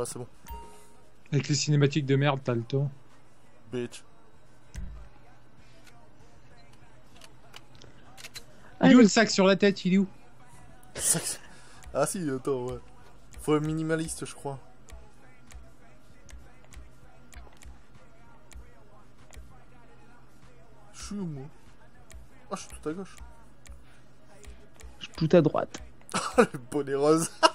Voilà, c'est bon. Avec les cinématiques de merde, t'as le temps. Bitch. Il est où le sac sur la tête Il est où? Ah si, attends, ouais. Faut être minimaliste, je crois. Je suis où, moi? Ah, je suis tout à gauche. Je suis tout à droite. Ah, le bonnet rose.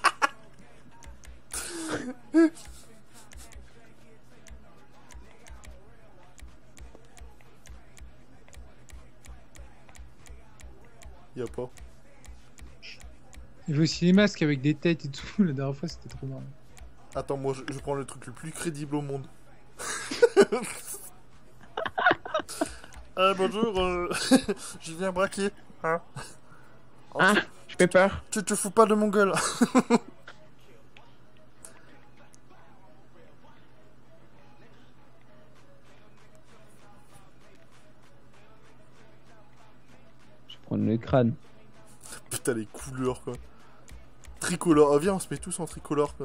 Veut aussi les masques avec des têtes et tout. La dernière fois, c'était trop marrant. Attends, moi je, je prends le truc le plus crédible au monde. Euh, bonjour, euh, je viens braquer. Hein Oh, Ah, je fais peur. tu te fous pas de mon gueule. Je vais prendre le crâne. Putain, les couleurs quoi. Tricolore. Ah, viens, on se met tous en tricolore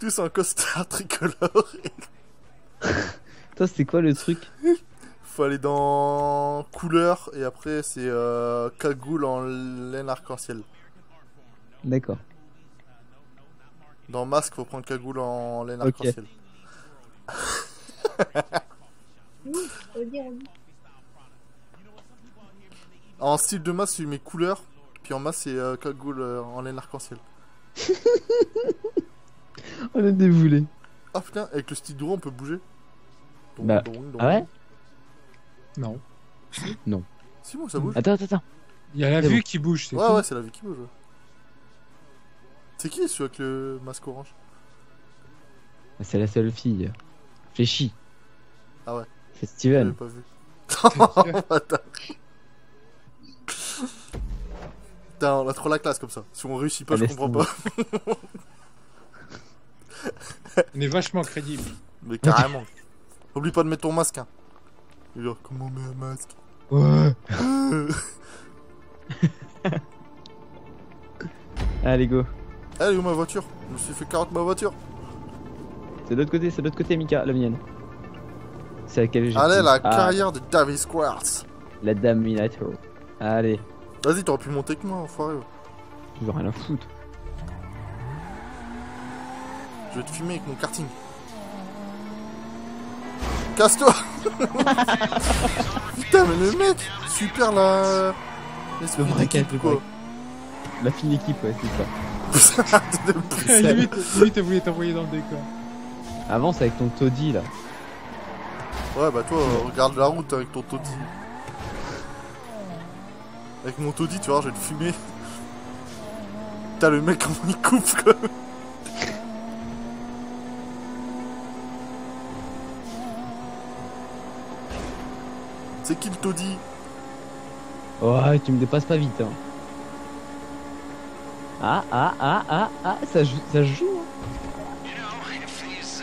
tous en costard tricolore. Toi, c'est quoi le truc? Faut aller dans couleur et après c'est euh, cagoule en laine arc-en-ciel. D'accord. Dans masque, faut prendre cagoule en laine arc-en-ciel. En style de masque, tu mets couleur, puis en masque, c'est euh, cagoule euh, en laine arc-en-ciel. On est déboulé. Ah putain, avec le style droit, on peut bouger. Donc, Bah, donc, donc. Ah ouais? Non. Si, moi ça bouge. Attends, attends, attends. Il y a la C'est vue bon. qui bouge, c'est Ouais, ouais, c'est la vie qui bouge. ouais. C'est qui celui avec le masque orange? Ah, C'est la seule fille. Fléchie. Ah ouais. C'est Steven. Putain, on a trop la classe comme ça. Si on réussit pas, Ah, je comprends pas. On est vachement crédible. Mais carrément. Oublie pas de mettre ton masque. Hein. Genre, comment on met un masque? Ouais. Allez, go. Est où ma voiture Je me suis fait carotte ma voiture. C'est de l'autre côté, c'est de l'autre côté, Mika, la mienne. C'est laquelle j'ai Allez, la Ah, carrière de Davis Quartz. La Dominator. Allez, Vas-y, t'aurais pu monter avec moi, enfoiré. je veux rien à foutre. Je vais te filmer avec mon karting. Casse-toi Putain, mais le mec Super la... L'esprit d'équipe, quoi. La fine équipe, ouais, c'est ça. Limite, elle voulait t'envoyer dans le décor. Avance avec ton taudis là. Ouais, bah toi, euh, regarde la route avec ton taudis. Avec mon taudis, tu vois, je vais te fumer. Putain, le mec, comment il coupe, quoi. C'est qui le taudis? Ouais, tu me dépasses pas vite. Hein. Ah, ah, ah, ah, ah, ça joue. Ça joue hein.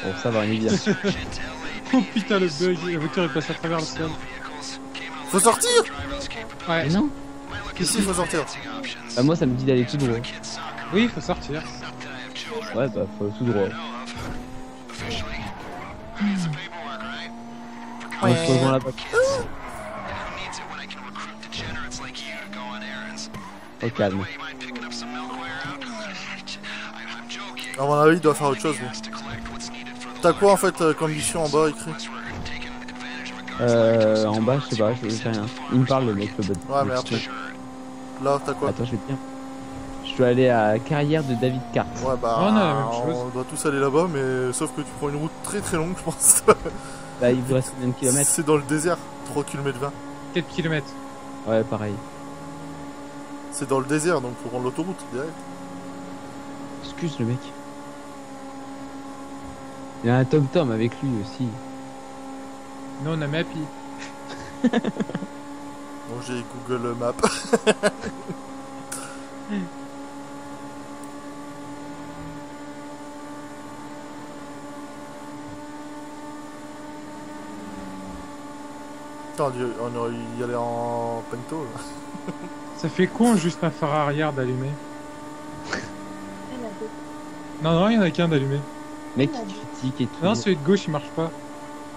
Bon, ça va, on est bien. Oh putain, le bug, la voiture est passée à travers le sol. Faut sortir Ouais, Mais non Ici, il faut sortir. Bah, moi, ça me dit d'aller tout droit. oui, faut sortir. Ouais, bah, faut tout droit. Moi, je rejoins là-bas. Au calme. À mon avis, il doit faire autre chose, lui. T'as quoi, en fait, euh, comme mission en bas, écrit Euh, en bas, je sais pas, je sais rien. Il me parle, le mec, le bot. Ouais, mais après. Là, t'as quoi Attends, je vais te dire. Je dois aller à carrière de David Cart. Ouais, bah, On a la même chose. on doit tous aller là-bas, mais sauf que tu prends une route très très longue, je pense. Bah, il vous reste combien de kilomètres C'est dans le désert, 3 km 20. 4 km. Ouais, pareil. C'est dans le désert, donc faut prendre l'autoroute direct. Excuse le mec. Il y a un Tom Tom avec lui aussi. Nous, on a Mappy. Bon, j'ai Google Maps. Putain, on aurait y aller en pento. là. Ça fait con juste un phare arrière d'allumer. Non, non, il y en a qu'un d'allumé. Mec qui critique et tout. Non, celui de gauche il marche pas.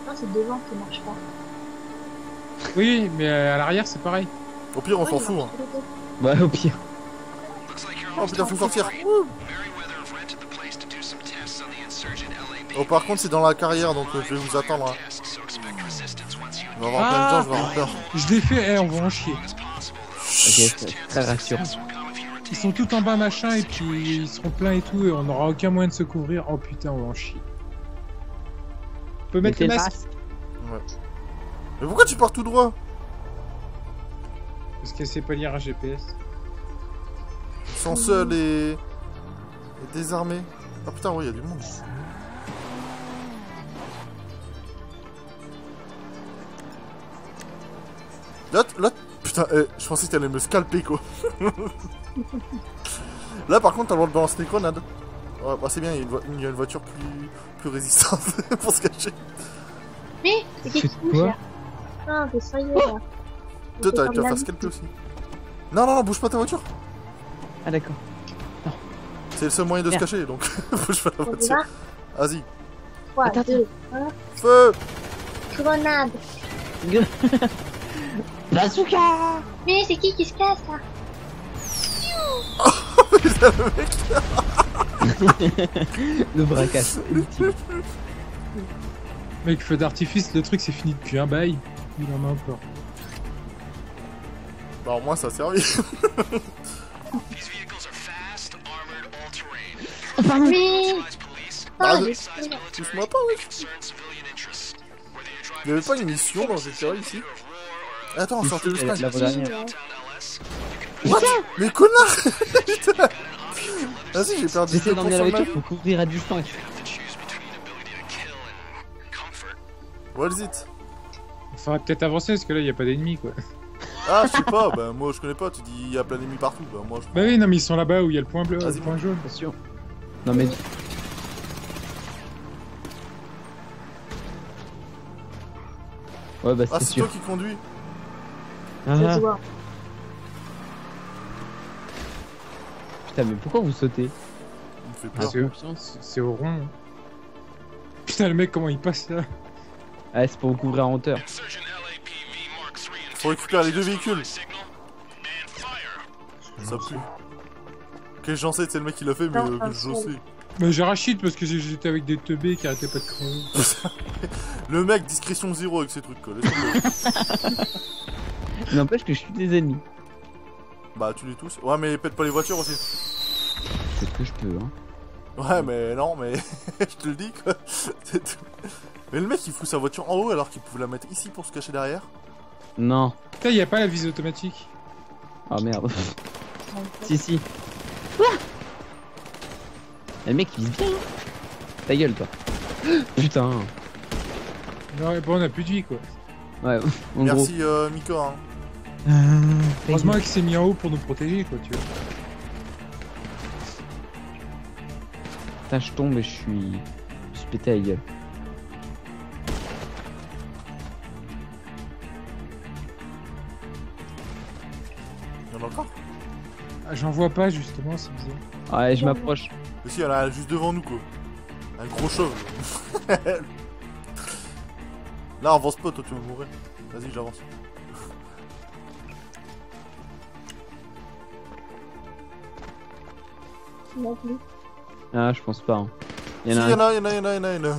Non, c'est devant qui marche pas. Oui, mais à l'arrière c'est pareil. Au pire, on s'en il fout. Hein. Ouais, au pire. Oh putain, faut sortir. Oh, par contre, c'est dans la carrière, donc euh, je vais vous attendre. hein. On va avoir plein de gens, je vais avoir peur. Je l'ai fait, eh, on va en chier. Ok, c'est très rassurant. Ils sont tout en bas machin et puis ils seront pleins et tout et on n'aura aucun moyen de se couvrir. Oh putain, on va en chier. On peut mettre le masque Mais pourquoi tu pars tout droit? Parce qu'elle sait pas lire un GPS. Ils sont seuls et... et désarmés. Ah putain, ouais, il y a du monde. T- là, putain, eh, je pensais que t'allais me scalper, quoi. là, par contre, t'as le droit de balancer des grenades. Ouais, bah c'est bien, il y a une, vo- il y a une voiture plus, plus résistante pour se cacher. Mais c'est qui qui C'est bouge quoi là Ah, t'es sérieux là Toi, t'as vas la faire scalper aussi. Non, non, non, bouge pas ta voiture. Ah, d'accord. C'est le seul moyen de se cacher, donc bouge pas la voiture. va Vas-y. 3, Attends, 2, Feu 1, grenade Bazooka Mais c'est qui qui se casse là Putain, le mec Le braquage. Mec, feu d'artifice, le truc c'est fini depuis un bail. Il en a encore. Bah au moins ça a servi. Mais Ah, Ah. Touche-moi pas, ouais. Il y avait pas une mission dans GTA ici? Attends, sortez le La- snipe. l'avant-dernière. What Mais connard Putain Vas-y, j'ai perdu J'essaie 2% d'emmener la de voiture pour couvrir à distance. What is it Il faudrait peut-être avancer parce que là il y a pas d'ennemis quoi. Ah, je sais pas, bah moi je connais pas, tu dis il y a plein d'ennemis partout, bah moi je... Bah oui, non, mais ils sont là-bas où il y a le point bleu, Vas-y, le point jaune. Attention. Non mais Ouais bah Ah, c'est c'est sûr. toi qui conduis Ça se Ah, voit. putain mais pourquoi vous sautez c'est- au rond. Putain, le mec, comment il passe là Ah c'est pour vous couvrir en hauteur. Faut récupérer les deux véhicules Ça pue. Quel j'en sais, c'est le mec qui l'a fait, mais euh, un je seul. sais. Mais j'ai rachid parce que j'étais avec des teubés qui arrêtaient pas de crever. Le mec, discrétion zéro avec ses trucs, quoi. N'empêche que je suis des ennemis. bah, tu les tous. Ouais, mais pète pas les voitures aussi. C'est ce que je peux hein. Ouais, mais non, mais je te le dis, quoi. C'est tout. Mais le mec, il fout sa voiture en haut alors qu'il pouvait la mettre ici pour se cacher derrière. Non. Putain, y a pas la visée automatique. Ah merde. si si. Ah le mec il vise bien. hein. Ta gueule toi. Putain. Non, et bon, on a plus de vie quoi. Ouais, en gros. Merci, euh, Miko. Hein. Euh, Heureusement qu'il s'est mis en haut pour nous protéger quoi, tu vois. Putain, je tombe et je suis. Je suis pété à la gueule. Il y en a encore Ah, J'en vois pas justement, c'est bizarre. Ouais, je m'approche. Mais si, il y en a juste devant nous, quoi. Un gros chauve. Là, avance pas, toi, tu vas mourir. Vas-y, j'avance. A vu. Ah, je pense pas. hein. Il Si, y en y a en un. a, il y en a, il y en a, il y en a, il y en a.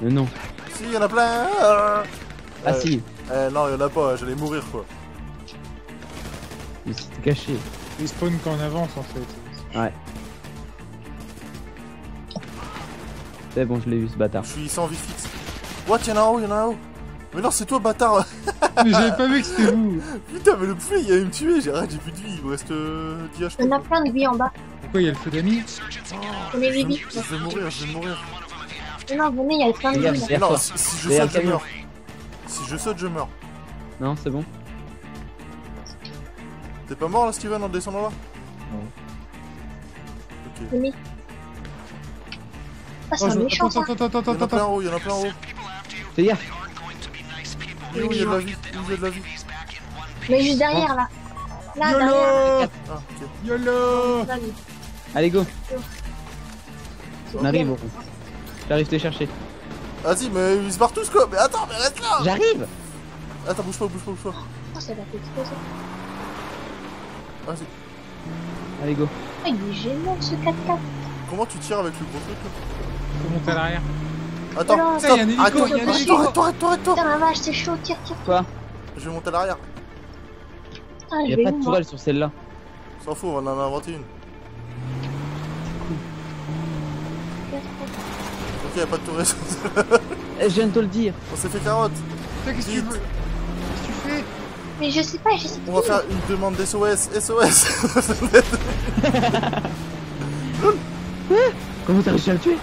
Mais non. Si, il y en a plein. Ah, Ah Euh, si, Eh, non, il y en a pas, j'allais mourir, quoi. mais c'était caché. Il spawn quand on avance en fait. C'est bon, je l'ai vu ce bâtard. Je suis sans vie fixe. What, il y en a un haut, il y en a un haut. Mais non, c'est toi, bâtard. Mais j'avais pas vu que c'était vous Putain, mais le poulet, il allait me tuer. J'ai arrête, j'ai plus de vie. Il me reste euh, 10 HP. Il y en a plein de vie en bas. Pourquoi il y a le feu d'amis On est Je vais, 8 vies. je vais mourir, je vais mourir. Non, non, venez, il y a plein de vie non, si, si je saute, je meurs. Si je saute, je meurs. Non, c'est bon. T'es pas mort là, Steven, en descendant là Non. Ok. Venez. Ah, c'est Oh, un je- méchant Attends, attends, attends, Il y attends, en a plein attends. en haut, il y en a plein en haut. Et où il y a de la vie Où il y a de la vie Mais juste derrière, là. Là, derrière. YOLO Ah, ok. YOLO. Allez, go. On arrive. Oron. J'arrive te chercher. Vas-y, mais ils se barrent tous quoi Mais attends, mais reste là J'arrive Attends, bouge pas, bouge pas, bouge pas. Oh, ça va t'exploser. Vas-y. Allez, go. Ah, il est génial, ce 4x4. Comment tu tires avec le gros truc là? Faut monter à l'arrière. Attends, stop il y a un hélico, Arrête-toi, il y a un arrête-toi, hélico. arrête-toi, arrête-toi, arrête-toi Putain, la vache, c'est chaud, tire, tire. Quoi Je vais monter à l'arrière. Je Y'a pas de tourelle sur celle-là. S'en fout, on en a inventé une. Ok, y'a pas de tourelle. Eh, Je viens de te le dire. on s'est fait carotte. Qu'est-ce que tu veux Qu'est-ce que tu fais Mais je sais pas, je sais On va faire une demande d'SOS. SOS Comment t'as réussi à le tuer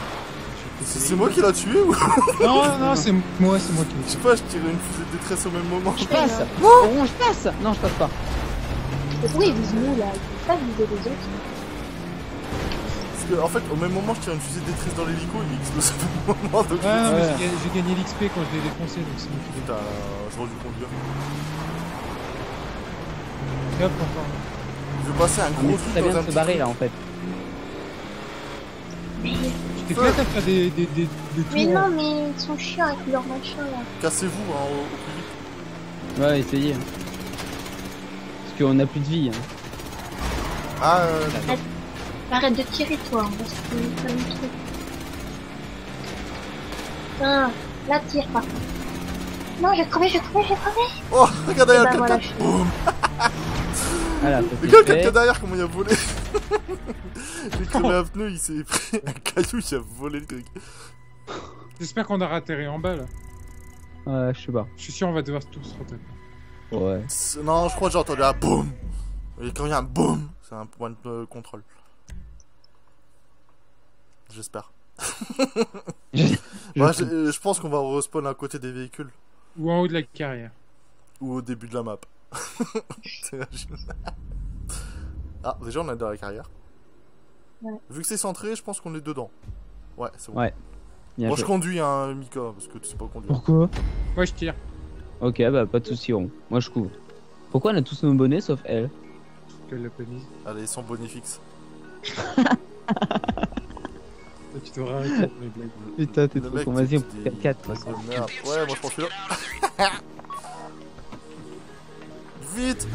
C'est c'est moi qui l'a tué ou Non, non, non, c'est moi, c'est moi qui l'ai Je sais tué. pas, je tirais une fusée de détresse au même moment. Je passe Oron, je passe Non, je passe pas. Mais pourquoi ils visent nous, là Ils peuvent pas viser les autres. Parce que, en fait, au même moment, je tire une fusée de détresse dans l'hélico, il explose au même moment. Donc, Ouais, non, mais Ouais. j'ai gagné- l'XP quand je l'ai défoncé, donc c'est moi qui l'ai Putain, j'aurais dû conduire. Hop, encore. Je vais passer un Ah, gros truc ça dans vient un de se petit barrer là en fait. Mais, Tu t'éclates à faire des, des, des, des tours. mais non, mais ils sont chiants avec leur machin, là. Cassez-vous hein, au, au plus vite. Ouais, essayez. Parce qu'on a plus de vie. Hein. Ah, euh, Arrête de tirer, toi. On va se faire un truc. Ah, là, tire pas. Non, j'ai crevé, j'ai crevé, j'ai crevé. oh, regarde derrière le voilà, 4 je- Boum Voilà, ça Regarde le c'est fait. 4 derrière, comment il a volé J'ai crevé un pneu, il s'est pris un caillou, il a volé le truc. J'espère qu'on a atterri en bas là. Ouais, je sais pas. Je suis sûr on va devoir tous retaper. Ouais. Non, je crois que j'ai entendu un boum Et quand il y a un boum, c'est un point de euh, contrôle. J'espère. Ouais, je, euh, je pense qu'on va respawn à côté des véhicules. Ou en haut de la carrière. Ou au début de la map. Ah, déjà on est dans la carrière. Ouais. Vu que c'est centré, je pense qu'on est dedans. Ouais, c'est bon. Ouais. Bien Moi joué. je conduis, hein, Mika, parce que tu sais pas conduire. Pourquoi Ouais, je tire. Ok, bah pas de soucis, Oron. Moi je couvre. Pourquoi on a tous nos bonnets sauf elle Qu'elle l'a pas mis. Allez, ils sont bonifix. Toi, tu devrais arrêter avec mes blagues. Putain, t'es Le trop con. Vas-y, on peut faire 4. Oh, merde. Ouais, moi je prends celui-là. Vite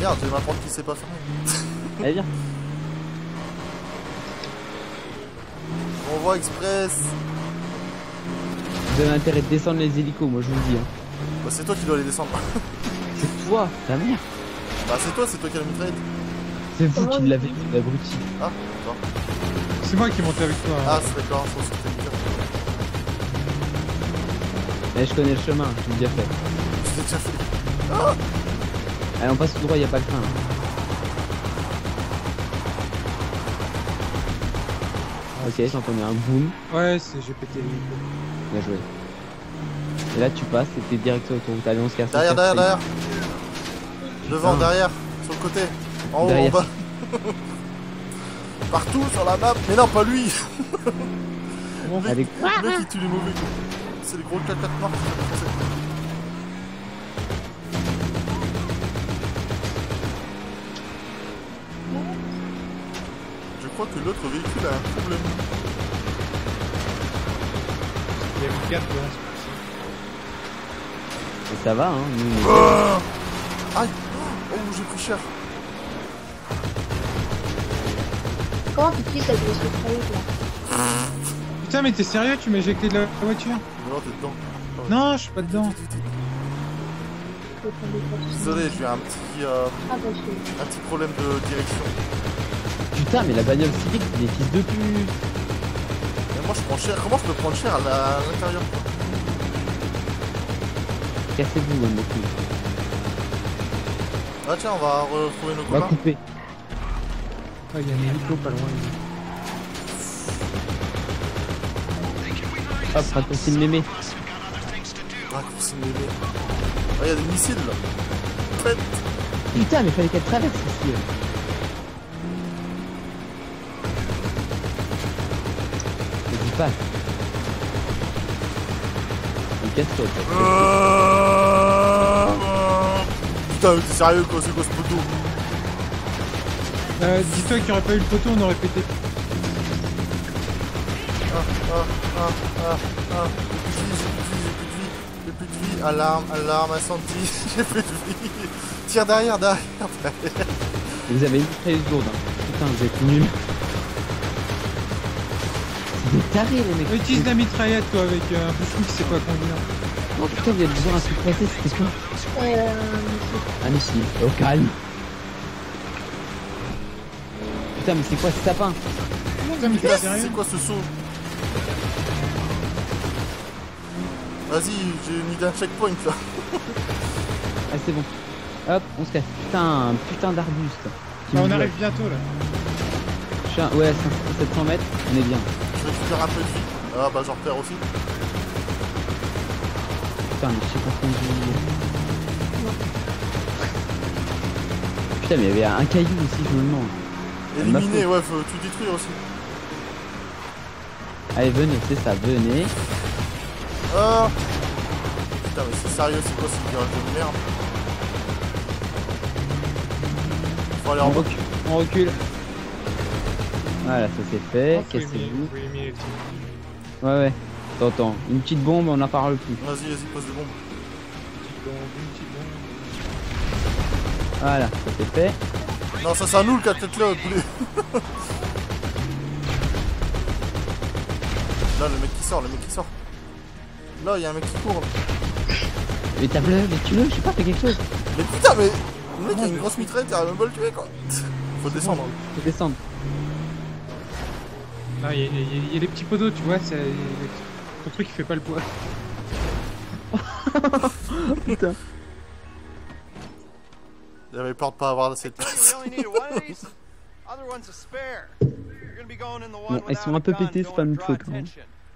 Merde, j'ai ma porte qui s'est pas fermée. Allez, viens. Envoi express Vous avez intérêt de descendre les hélicos, moi je vous le dis. Hein. Bah c'est toi qui dois les descendre. C'est toi, ta mère. Bah c'est toi, c'est toi qui as la mitraillette. C'est vous Comment qui l'avez vu, l'abruti. Ah, d'accord. C'est moi qui monté avec toi. Ah, c'est d'accord, faut se faire Mika. Eh, je connais le chemin, je l'ai déjà fait. Je l'ai déjà fait. Allez, on passe tout droit, y a pas le train. là. Ok, j'ai entendu un boom. Ouais, c'est j'ai pété l'hélico. Bien joué. Et là, tu passes et t'es direct sur l'autoroute. Allez, on se casse. Derrière, derrière, derrière. Devant, derrière. Sur le côté. En haut, en bas. Partout sur la map. Mais non, pas lui. Bon, Allez, Le mec qui tue les mauvais. C'est les gros 4 4 noirs crois que l'autre véhicule a un problème. il y avait 4 là. et ça va, hein. Nous, Ah Aïe Oh, j'ai pris cher. Comment tu utilises la grosse mitrailleuse, là Putain, mais t'es sérieux Tu m'as éjecté de la voiture non, t'es dedans. Non, je suis pas dedans. Désolé, j'ai eu un petit, euh, Ah, bah, je un petit problème de direction. Putain, mais la bagnole civique, c'est des fils de pute. Mais moi, je prends cher. Comment je peux prendre cher à l'intérieur Cassez-vous, bonne beaucoup. Ah, tiens, on va retrouver nos On va copains. couper. Ah, il y a un hélico pas loin. Hop, raccourci le mémé. Ah, c'est une bébé. Ah, il y a des missiles là. Faites. Putain, mais fallait qu'elle traverse ici. Toi. Euh, Putain, t'es sérieux quoi, c'est quoi ce poteau Euh, Dis-toi qu'il n'y aurait pas eu le poteau, on aurait pété. Ah, ah, ah, ah, ah. J'ai plus de vie, j'ai plus de vie, j'ai plus de vie. J'ai plus de vie. Alarme, alarme, incendie. J'ai plus de vie. Tire derrière, derrière. derrière. Vous avez une mitrailleuse lourde. Hein. Putain, vous êtes nuls. C'est tarés, les mecs. Utilise la mitraillette, toi, avec euh, un bouchon qui sait pas conduire. Oh putain, vous êtes besoin d'un truc passé, c'était quoi Euh, Un missile. Au calme. Putain, mais c'est quoi ce sapin Putain, mais C'est quoi ce saut Vas-y, j'ai mis d'un checkpoint là. Ah, c'est bon. Hop, on se casse. Putain, un putain d'arbuste. Bah, me On arrive bientôt, là. Ouais, 500 700 mètres, on est bien. Je récupère un peu de vie. Ah bah j'en repère aussi. Putain, mais je sais pas conduire. Putain, mais il y avait un caillou aussi, je me demande. Éliminer, ouais, faut tout détruire aussi. Allez, venez, c'est ça, venez. Ah Putain, mais c'est sérieux, c'est quoi ce virage de merde? Faut aller On en bas. recule. On recule. Voilà, ça c'est fait. Oh, Cassez-vous. aimer les petits. Ouais, ouais. Attends, attends. Une petite bombe, on n'en parle plus. Vas-y, vas-y, pose des bombes. Petite bombe, une petite bombe. Voilà, ça c'est fait. Non, ça c'est à nous le 4 tête là, poulet. Là, le mec qui sort, le mec qui sort. Là, il y a un mec qui court. là. Mais t'as bleu, mais tu le, je sais pas, fais quelque chose. Mais putain, mais le mec a une grosse mitraillette, il arrive même pas à le tuer quoi. Faut descendre. hein. Faut descendre. Non, il y, a- y y les petits poteaux, tu vois, c'est... Ton truc, il fait pas le poids. Putain. J'avais peur de pas avoir cette place. Bon, elles sont un peu pétées, c'est pas une draw faute, hein.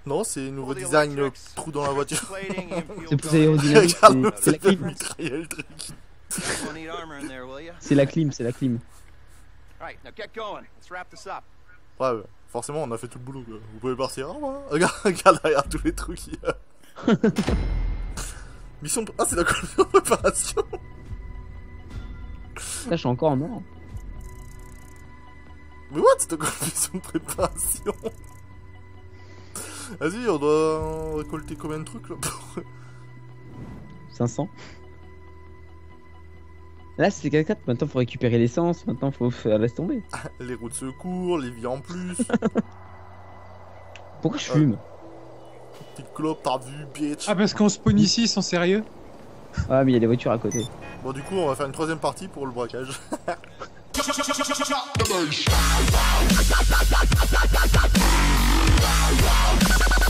Non, c'est nouveau All the design, le trou dans la voiture. C'est plus aérodynamique, c'est la le clim. truc. C'est la clim, c'est la clim. All right, now get going. Let's wrap this up. Ouais, ouais, forcément, on a fait tout le boulot quoi. Vous pouvez partir. Au revoir. Regarde, regarde derrière tous les trucs qu'il y a. Mission. de- Ah, c'est la de préparation. Là, je suis encore en mort. Mais what, c'est la commission de préparation Vas-y, on doit récolter combien de trucs là 500. Là, c'est 4 4 maintenant faut récupérer l'essence, maintenant faut la laisse tomber. Ah, les roues de secours, les vies en plus. Pourquoi je euh, fume? Petite clope, t'as vu, bitch. Ah, parce qu'on spawn ici, sans sérieux? Ouais, mais il y a des voitures à côté. Bon, du coup, on va faire une troisième partie pour le braquage.